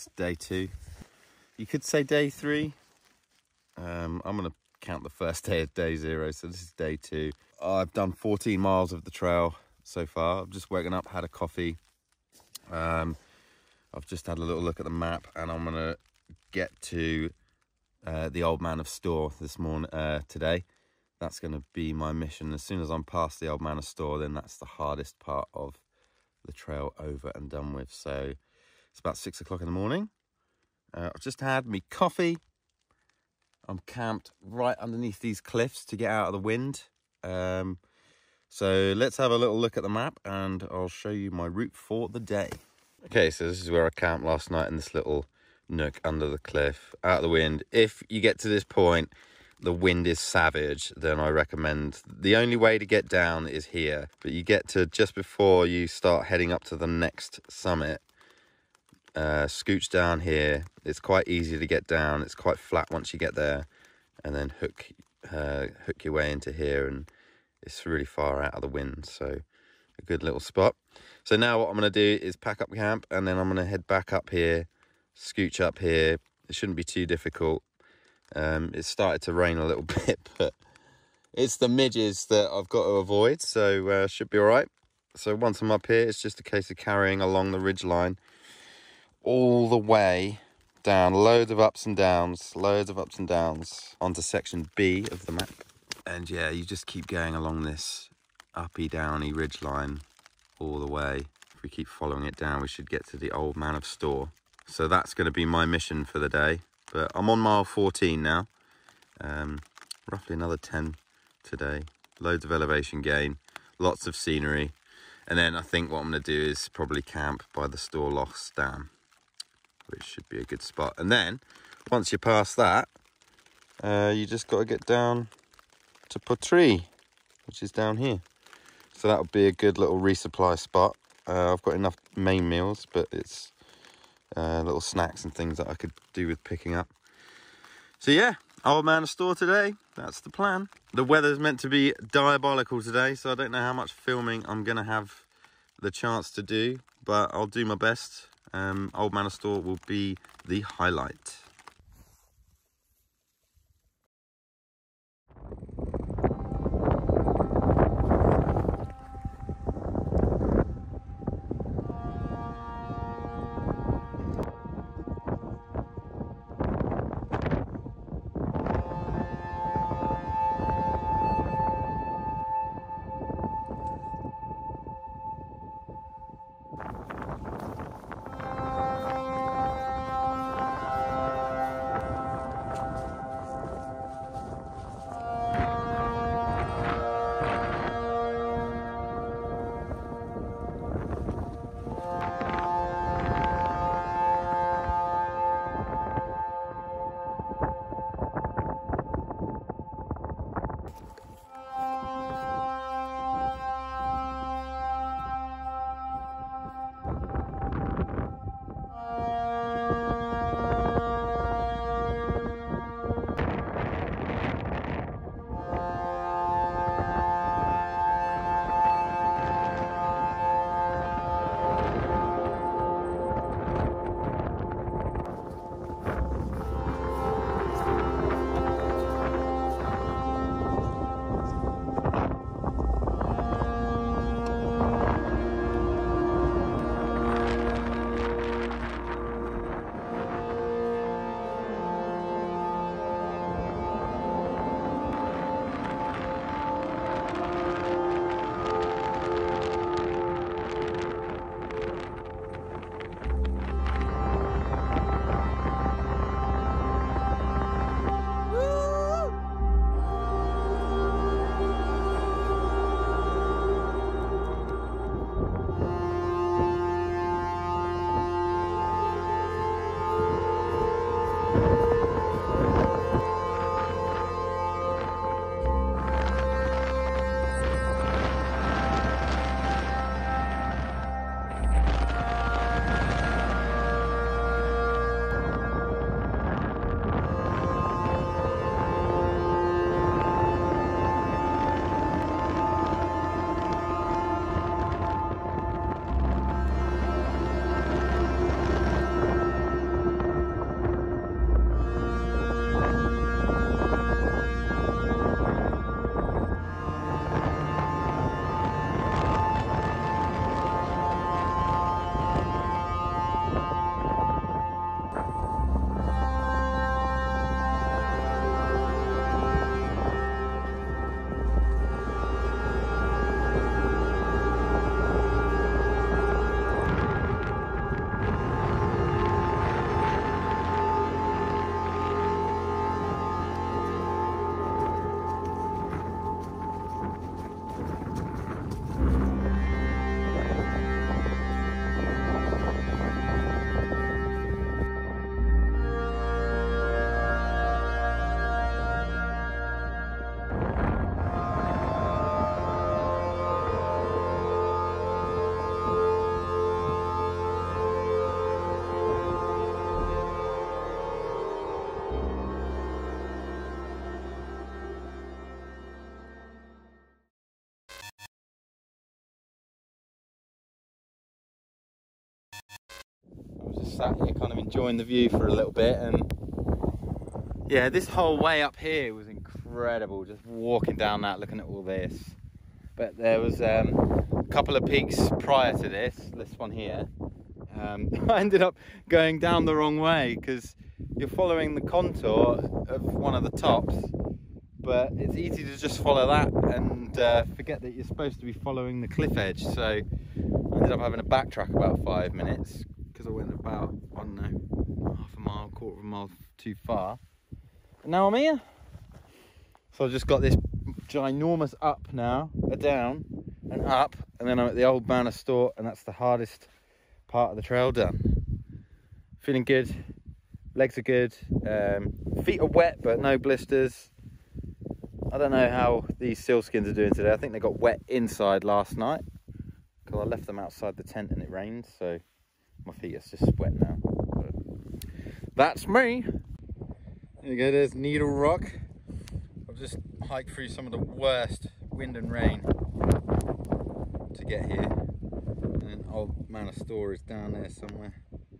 It's day two. You could say day three. Um, I'm going to count the first day of day zero. So this is day two. I've done 14 miles of the trail so far. I've just woken up, had a coffee. Um, I've just had a little look at the map and I'm going to get to uh, the Old Man of Storr this morning, uh, today. That's going to be my mission. As soon as I'm past the Old Man of Storr, then that's the hardest part of the trail over and done with. So it's about six o'clock in the morning. Uh, I've just had me coffee. I'm camped right underneath these cliffs to get out of the wind. Um, so let's have a little look at the map and I'll show you my route for the day. Okay, so this is where I camped last night in this little nook under the cliff, out of the wind. If you get to this point, the wind is savage, then I recommend the only way to get down is here. But you get to just before you start heading up to the next summit, uh, scooch down here. It's quite easy to get down. It's quite flat once you get there, and then hook uh, hook your way into here, and it's really far out of the wind. So a good little spot. So now what I'm going to do is pack up camp, and then I'm going to head back up here, scooch up here. It shouldn't be too difficult. Um, it started to rain a little bit, but it's the midges that I've got to avoid, so uh, should be all right. So once I'm up here, it's just a case of carrying along the ridge line all the way down, loads of ups and downs, loads of ups and downs onto section B of the map. And yeah, you just keep going along this uppy downy ridge line all the way. If we keep following it down, we should get to the old man of Storr. So that's going to be my mission for the day. But I'm on mile 14 now. Um, roughly another 10 today. Loads of elevation gain, lots of scenery. And then I think what I'm going to do is probably camp by the Storr Lochs Dam, which should be a good spot. And then once you pass that, uh, you just got to get down to Portree, which is down here. So that'll be a good little resupply spot. Uh, I've got enough main meals, but it's uh, little snacks and things that I could do with picking up. So yeah, old man of Storr today. That's the plan. The weather's meant to be diabolical today, so I don't know how much filming I'm going to have the chance to do, but I'll do my best. Um, old man of Storr will be the highlight. Sat here kind of enjoying the view for a little bit and yeah, this whole way up here was incredible. Just walking down that, looking at all this. But there was um, a couple of peaks prior to this, this one here. Um, I ended up going down the wrong way because you're following the contour of one of the tops but it's easy to just follow that and uh, forget that you're supposed to be following the cliff edge so I ended up having to backtrack about five minutes because I went about I don't know half a mile quarter of a mile too far and now I'm here so I've just got this ginormous up now a down and up and then I'm at the old man Storr, and that's the hardest part of the trail done feeling good legs are good um, feet are wet but no blisters I don't know how these sealskins are doing today. I think they got wet inside last night because I left them outside the tent and it rained. So my feet are just wet now. But that's me. There you go, there's Needle Rock. I've just hiked through some of the worst wind and rain to get here. And Old Man of Storr is down there somewhere.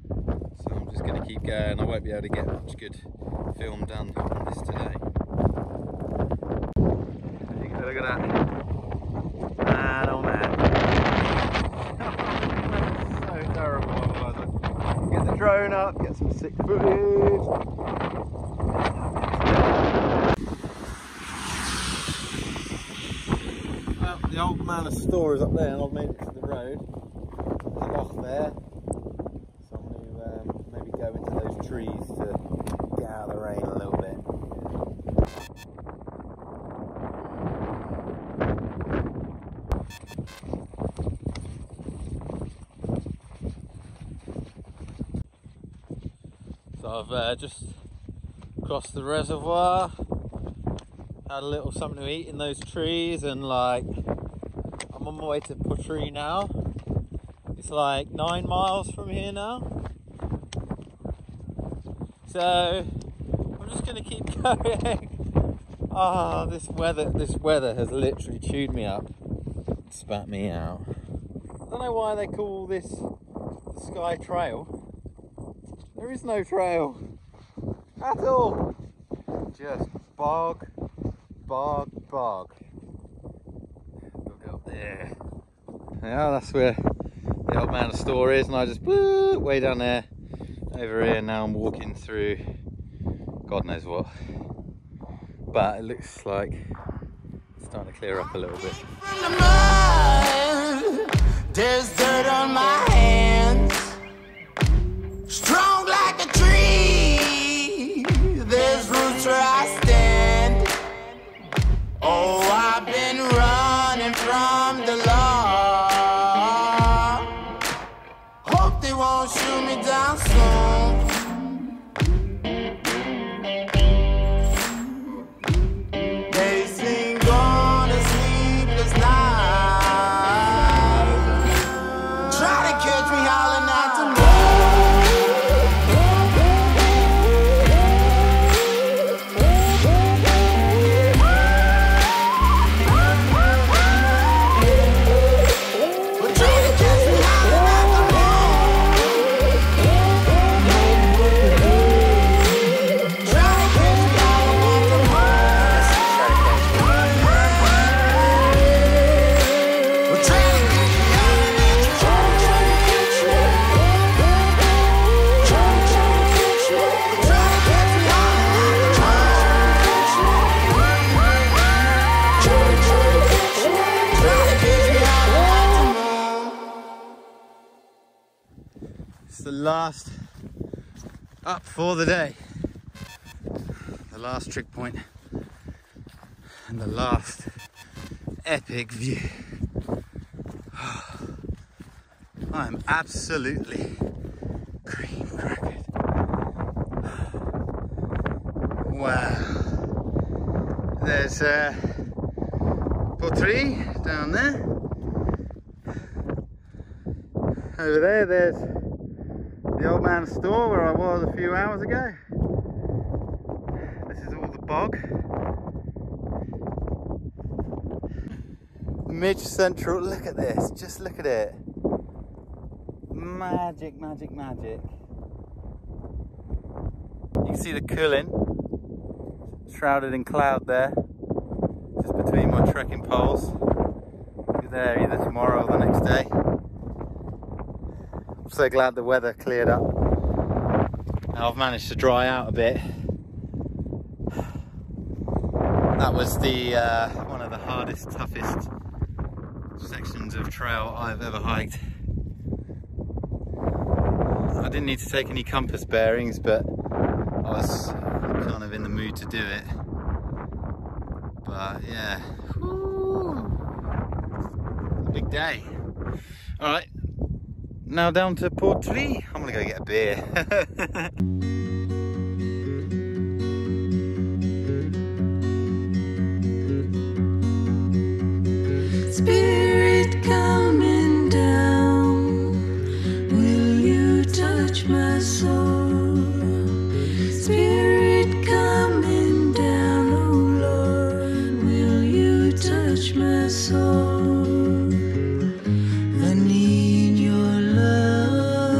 So I'm just going to keep going. I won't be able to get much good film done on this today. Look at that. Man, oh man. so terrible. Get the drone up, get some sick footage. The old man of Storr is up there and I've made it to the road. There's a loch there. So I'm going to um, maybe go into those trees to get out of the rain a little uh, just crossed the reservoir, had a little something to eat in those trees, and like I'm on my way to Portree now. It's like nine miles from here now. So I'm just gonna keep going. Ah, oh, this weather this weather has literally chewed me up, spat me out. I don't know why they call this the Skye Trail. There is no trail at all. Just bog, bog, bog. Look up there. Yeah, that's where the old man of Storr is, and I just woo, way down there, over here. Now I'm walking through God knows what, but it looks like it's starting to clear up a little bit. Last up for the day. The last trig point and the last epic view. I'm absolutely cream. Wow. There's uh, Portree down there. Over there, there's the old man's Storr where I was a few hours ago. This is all the bog. Midge Central, look at this, just look at it. Magic, magic, magic. You can see the Cuillin shrouded in cloud there, just between my trekking poles. Be there either tomorrow or the next day. So glad the weather cleared up. Now I've managed to dry out a bit. That was the uh, one of the hardest, toughest sections of trail I've ever hiked. I didn't need to take any compass bearings, but I was kind of in the mood to do it. But yeah, big day. All right, now down to Portree. I'm gonna go get a beer.